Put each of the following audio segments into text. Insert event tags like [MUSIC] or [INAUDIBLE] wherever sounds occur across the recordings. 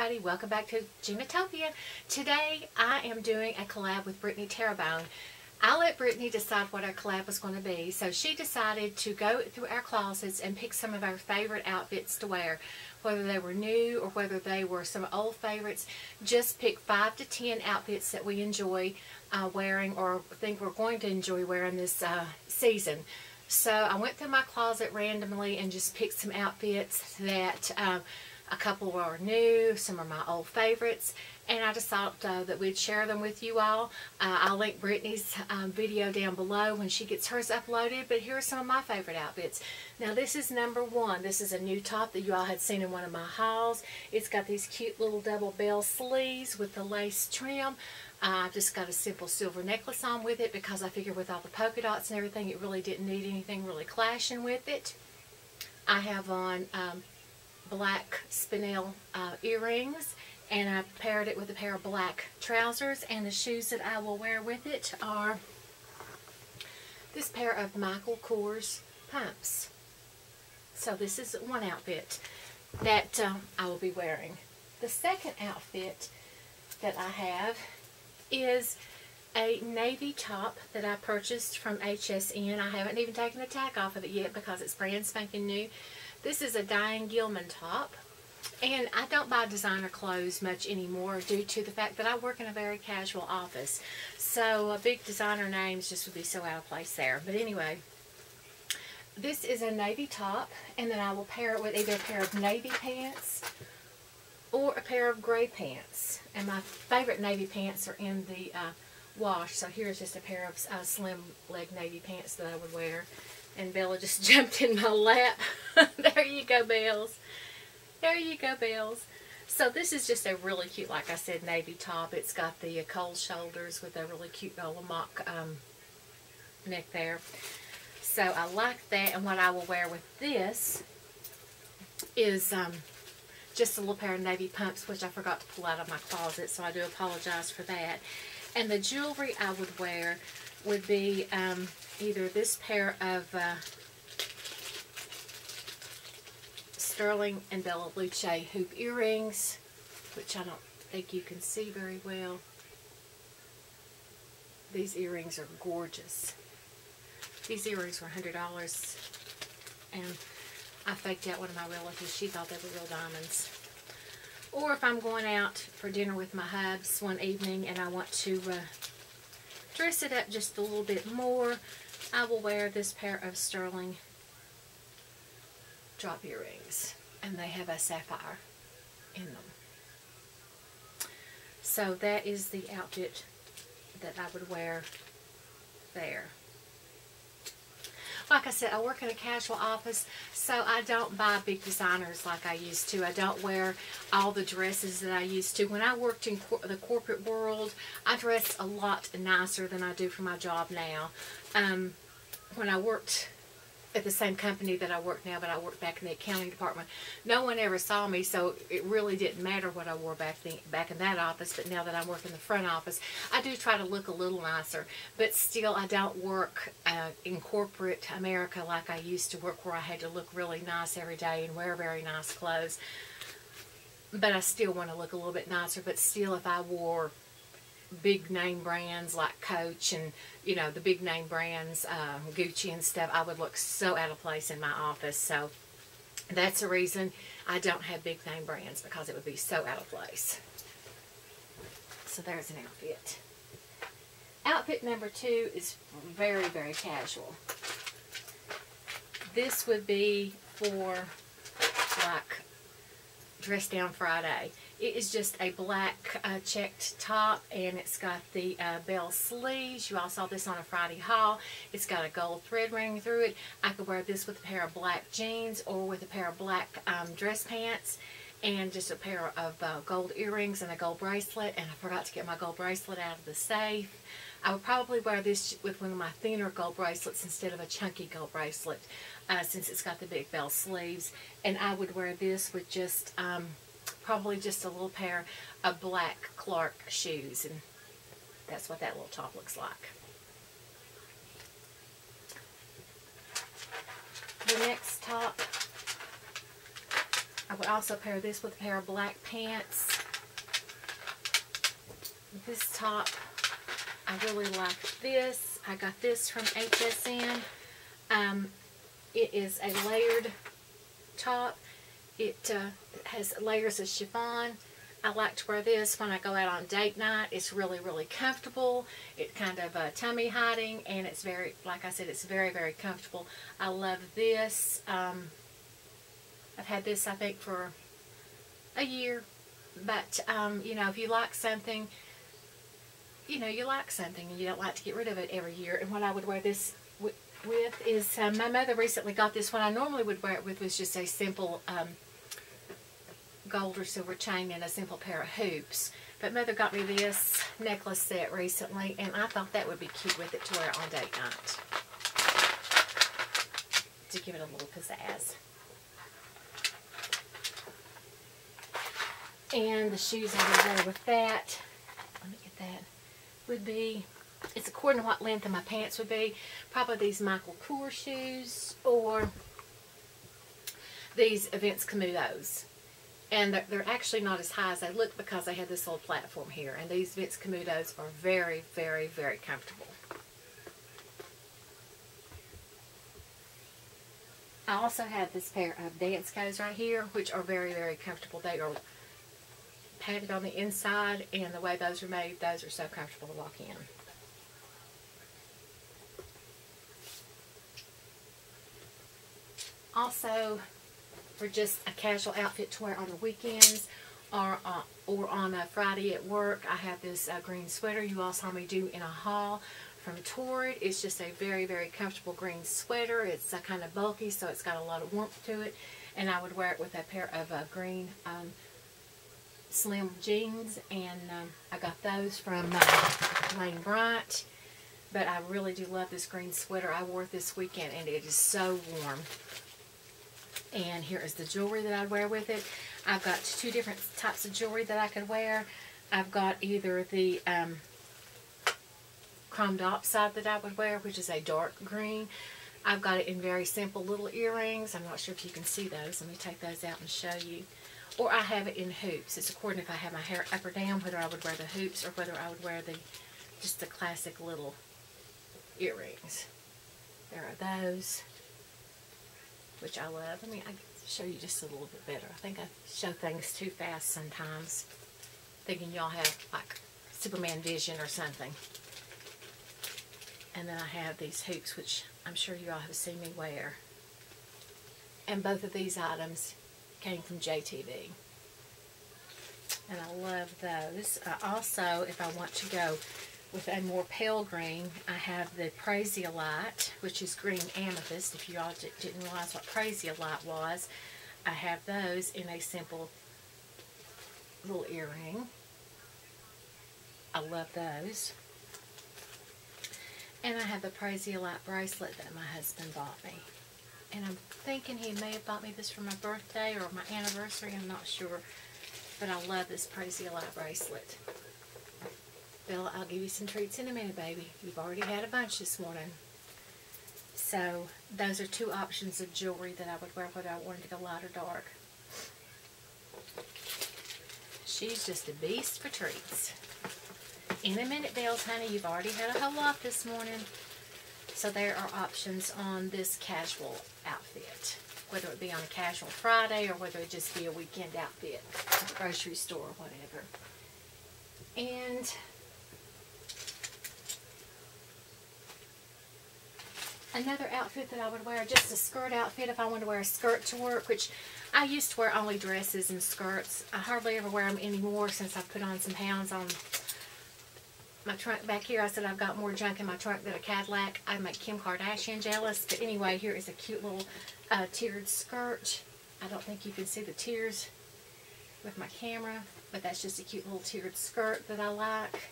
everybody, welcome back to Ginatopia. Today I am doing a collab with Brittany Terrebone. I let Brittany decide what our collab was going to be, so she decided to go through our closets and pick some of our favorite outfits to wear. Whether they were new or whether they were some old favorites, just pick 5 to 10 outfits that we enjoy uh, wearing or think we're going to enjoy wearing this uh, season. So I went through my closet randomly and just picked some outfits that um, a couple are new, some are my old favorites, and I decided uh, that we'd share them with you all. Uh, I'll link Brittany's um, video down below when she gets hers uploaded, but here are some of my favorite outfits. Now this is number one. This is a new top that you all had seen in one of my hauls. It's got these cute little double bell sleeves with the lace trim. Uh, I've just got a simple silver necklace on with it because I figured with all the polka dots and everything, it really didn't need anything really clashing with it. I have on um, black spinel uh, earrings and I paired it with a pair of black trousers and the shoes that I will wear with it are this pair of Michael Kors pumps. So this is one outfit that um, I will be wearing. The second outfit that I have is a navy top that I purchased from HSN. I haven't even taken the tag off of it yet because it's brand spanking new. This is a Diane Gilman top. And I don't buy designer clothes much anymore due to the fact that I work in a very casual office. So a big designer names just would be so out of place there. But anyway, this is a navy top and then I will pair it with either a pair of navy pants or a pair of gray pants. And my favorite navy pants are in the uh, wash. So here's just a pair of uh, slim leg navy pants that I would wear. And Bella just [LAUGHS] jumped in my lap. [LAUGHS] there you go, Bells. There you go, Bells. So this is just a really cute, like I said, navy top. It's got the uh, cold shoulders with a really cute little mock um, neck there. So I like that. And what I will wear with this is um, just a little pair of navy pumps, which I forgot to pull out of my closet. So I do apologize for that. And the jewelry I would wear would be um, either this pair of uh, Sterling and Bella Luce hoop earrings, which I don't think you can see very well. These earrings are gorgeous. These earrings were $100 and I faked out one of my relatives. She thought they were real diamonds. Or if I'm going out for dinner with my hubs one evening and I want to uh, dress it up just a little bit more, I will wear this pair of sterling drop earrings. And they have a sapphire in them. So that is the outfit that I would wear there like I said, I work in a casual office, so I don't buy big designers like I used to. I don't wear all the dresses that I used to. When I worked in cor the corporate world, I dressed a lot nicer than I do for my job now. Um, when I worked at the same company that I work now, but I work back in the accounting department. No one ever saw me, so it really didn't matter what I wore back the, back in that office. But now that I work in the front office, I do try to look a little nicer. But still, I don't work uh, in corporate America like I used to work, where I had to look really nice every day and wear very nice clothes. But I still want to look a little bit nicer. But still, if I wore big name brands like Coach and, you know, the big name brands, uh, Gucci and stuff, I would look so out of place in my office. So that's the reason I don't have big name brands because it would be so out of place. So there's an outfit. Outfit number two is very, very casual. This would be for like dress down Friday. It is just a black uh, checked top and it's got the uh, bell sleeves. You all saw this on a Friday haul. It's got a gold thread running through it. I could wear this with a pair of black jeans or with a pair of black um, dress pants and just a pair of uh, gold earrings and a gold bracelet and I forgot to get my gold bracelet out of the safe. I would probably wear this with one of my thinner gold bracelets instead of a chunky gold bracelet uh, since it's got the big bell sleeves and I would wear this with just um, probably just a little pair of black Clark shoes. And that's what that little top looks like. The next top I would also pair this with a pair of black pants. This top, I really like this. I got this from HSN. Um, it is a layered top. It uh, has layers of chiffon. I like to wear this when I go out on date night. It's really, really comfortable. It's kind of uh, tummy hiding, and it's very, like I said, it's very, very comfortable. I love this. Um, I've had this, I think, for a year. But, um, you know, if you like something, you know, you like something and you don't like to get rid of it every year. And what I would wear this with, with is, uh, my mother recently got this. What I normally would wear it with was just a simple um, gold or silver chain and a simple pair of hoops. But mother got me this necklace set recently, and I thought that would be cute with it to wear on date night. To give it a little pizzazz. And the shoes I would wear with that, let me get that, would be, it's according to what length of my pants would be, probably these Michael Kors shoes or these Vince Camutos. And they're, they're actually not as high as they look because they had this little platform here. And these Vince Camutos are very, very, very comfortable. I also have this pair of dance Danskos right here, which are very, very comfortable. They are padded on the inside, and the way those are made, those are so comfortable to walk in. Also, for just a casual outfit to wear on the weekends or, uh, or on a Friday at work. I have this uh, green sweater you all saw me do in a haul from Torrid. It's just a very, very comfortable green sweater. It's uh, kind of bulky, so it's got a lot of warmth to it. And I would wear it with a pair of uh, green um, slim jeans. And um, I got those from uh, Lane Bryant. But I really do love this green sweater. I wore it this weekend, and it is so warm. And here is the jewelry that I'd wear with it. I've got two different types of jewelry that I could wear. I've got either the um, chrome diopside that I would wear, which is a dark green. I've got it in very simple little earrings. I'm not sure if you can see those. Let me take those out and show you. Or I have it in hoops. It's according if I have my hair up or down, whether I would wear the hoops or whether I would wear the just the classic little earrings. There are those which I love. I mean, I show you just a little bit better. I think I show things too fast sometimes, thinking y'all have like Superman vision or something. And then I have these hoops, which I'm sure you all have seen me wear. And both of these items came from JTV. And I love those. Uh, also, if I want to go with a more pale green, I have the Prasiolite, which is green amethyst. If you all didn't realize what Prasiolite was, I have those in a simple little earring. I love those. And I have the Prasiolite bracelet that my husband bought me. And I'm thinking he may have bought me this for my birthday or my anniversary. I'm not sure. But I love this Prasiolite bracelet. Bill, I'll give you some treats in a minute, baby. You've already had a bunch this morning. So, those are two options of jewelry that I would wear whether I wanted to go light or dark. She's just a beast for treats. In a minute, Bells, honey. You've already had a whole lot this morning. So there are options on this casual outfit. Whether it be on a casual Friday or whether it just be a weekend outfit grocery store or whatever. And another outfit that I would wear, just a skirt outfit if I wanted to wear a skirt to work, which I used to wear only dresses and skirts. I hardly ever wear them anymore since I've put on some pounds on my trunk back here. I said I've got more junk in my trunk than a Cadillac. I make Kim Kardashian jealous. But anyway, here is a cute little uh, tiered skirt. I don't think you can see the tears with my camera, but that's just a cute little tiered skirt that I like.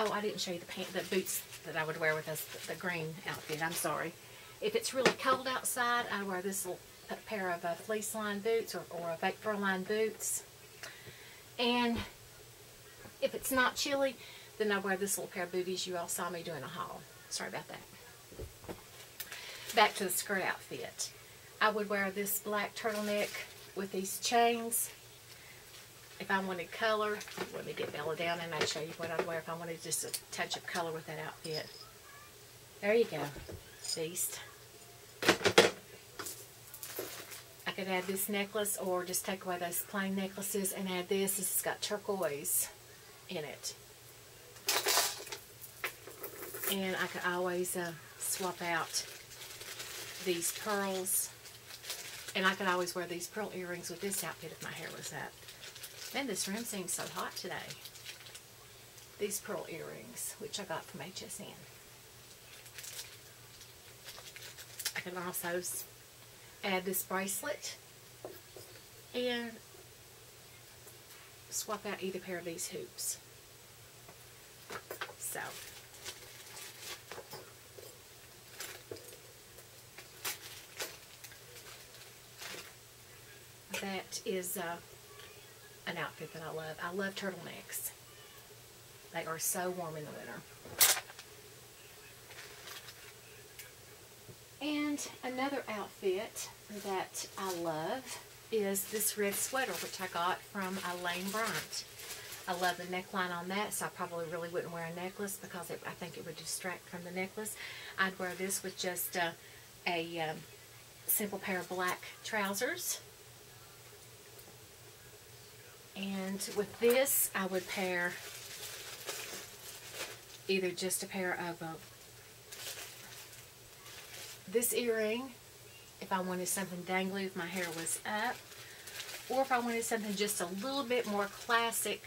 Oh, I didn't show you the pant, the boots that I would wear with this, the green outfit. I'm sorry. If it's really cold outside, I wear this little pair of uh, fleece lined boots or, or a fake fur lined boots. And if it's not chilly, then I wear this little pair of booties you all saw me doing a haul. Sorry about that. Back to the skirt outfit. I would wear this black turtleneck with these chains. If I wanted color, let me get Bella down and I'll show you what I'd wear if I wanted just a touch of color with that outfit. There you go, beast. I could add this necklace or just take away those plain necklaces and add this. This has got turquoise in it. And I could always uh, swap out these pearls. And I could always wear these pearl earrings with this outfit if my hair was up. Man, this room seems so hot today. These pearl earrings, which I got from HSN. I can also add this bracelet and swap out either pair of these hoops. So, that is uh, an outfit that I love. I love turtlenecks. They are so warm in the winter. And another outfit that I love is this red sweater, which I got from Lane Bryant. I love the neckline on that, so I probably really wouldn't wear a necklace because it, I think it would distract from the necklace. I'd wear this with just a, a um, simple pair of black trousers. And with this, I would pair either just a pair of uh, this earring if I wanted something dangly if my hair was up or if I wanted something just a little bit more classic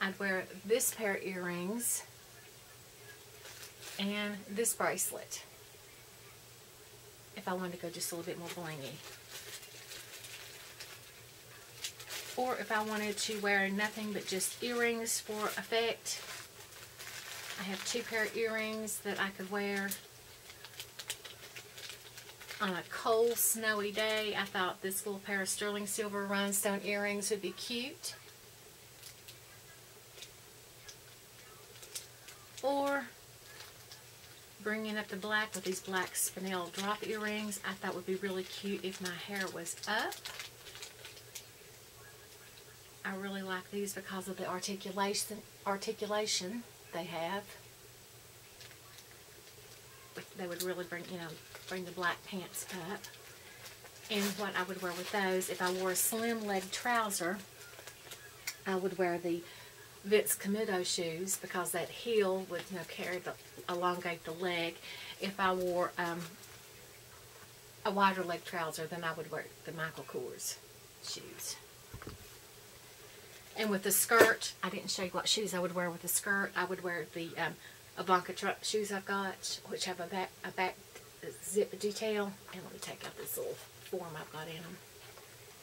I'd wear this pair of earrings and this bracelet if I wanted to go just a little bit more blingy. Or if I wanted to wear nothing but just earrings for effect, I have two pair of earrings that I could wear on a cold, snowy day. I thought this little pair of sterling silver rhinestone earrings would be cute. Or bringing up the black with these black spinel drop earrings. I thought would be really cute if my hair was up. I really like these because of the articulation articulation they have. They would really bring, you know, bring the black pants up. And what I would wear with those, if I wore a slim leg trouser, I would wear the Vince Camuto shoes because that heel would you know carry the elongate the leg. If I wore um, a wider leg trouser, then I would wear the Michael Kors shoes. And with the skirt, I didn't show you what shoes I would wear with the skirt. I would wear the um, Ivanka Trump shoes I've got, which have a back a back zip detail. And let me take out this little form I've got in them.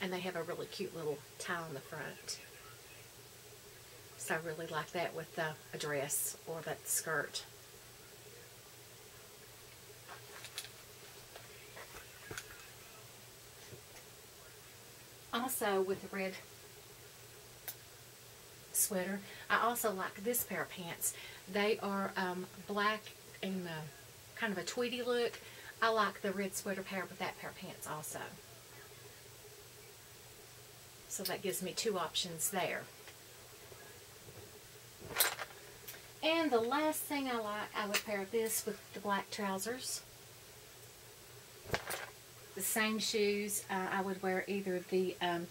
And they have a really cute little tie on the front. So I really like that with uh, a dress or that skirt. Also with the red sweater, I also like this pair of pants. They are um, black and uh, kind of a tweedy look. I like the red sweater pair with that pair of pants also. So that gives me two options there. And the last thing I like, I would pair this with the black trousers. The same shoes, uh, I would wear either the um,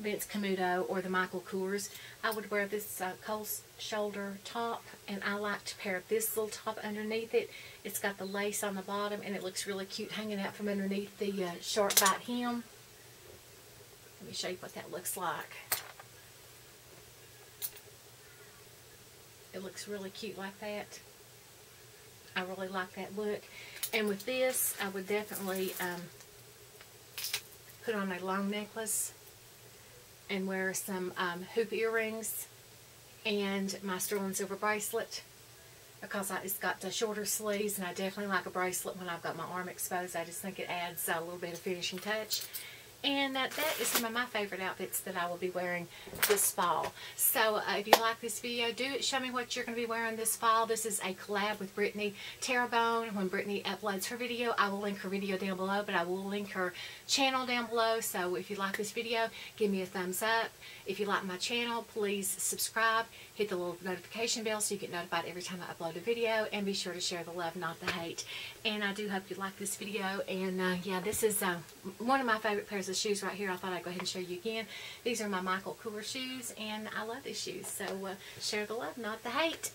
Vince Camuto or the Michael Kors. I would wear this uh, cold shoulder top, and I like to pair this little top underneath it. It's got the lace on the bottom, and it looks really cute hanging out from underneath the uh, short bite hem. Let me show you what that looks like. It looks really cute like that. I really like that look. And with this, I would definitely um, put on a long necklace and wear some um, hoop earrings and my sterling silver bracelet because it's got the shorter sleeves and I definitely like a bracelet when I've got my arm exposed. I just think it adds a little bit of finishing touch. And that is some of my favorite outfits that I will be wearing this fall. So uh, if you like this video, do it. Show me what you're going to be wearing this fall. This is a collab with Brittany Terrebone. When Brittany uploads her video, I will link her video down below, but I will link her channel down below. So if you like this video, give me a thumbs up. If you like my channel, please subscribe. Hit the little notification bell so you get notified every time I upload a video. And be sure to share the love, not the hate. And I do hope you like this video. And uh, yeah, this is uh, one of my favorite pairs of shoes right here. I thought I'd go ahead and show you again. These are my Michael Kors shoes. And I love these shoes. So uh, share the love, not the hate.